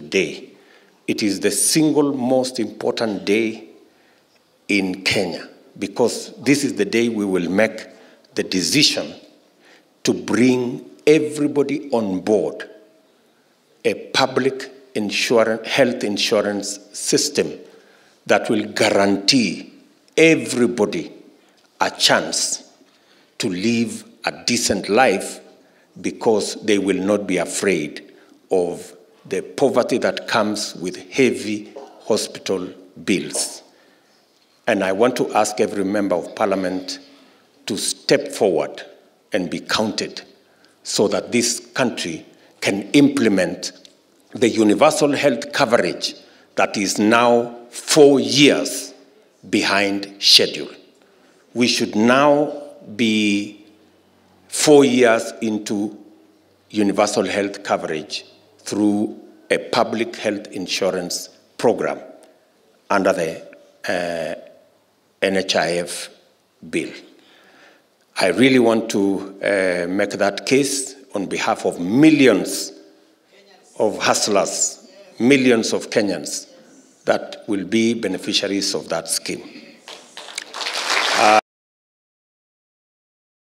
today. It is the single most important day in Kenya because this is the day we will make the decision to bring everybody on board a public insurance, health insurance system that will guarantee everybody a chance to live a decent life because they will not be afraid of the poverty that comes with heavy hospital bills. And I want to ask every member of parliament to step forward and be counted so that this country can implement the universal health coverage that is now four years behind schedule. We should now be four years into universal health coverage through a public health insurance program under the uh, NHIF bill. I really want to uh, make that case on behalf of millions of hustlers, millions of Kenyans that will be beneficiaries of that scheme.